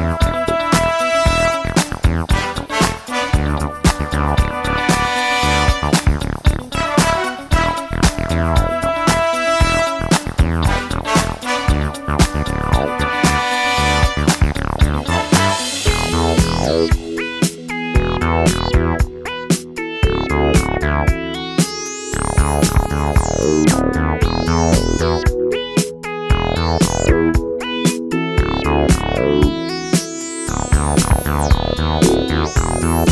Oh, Now.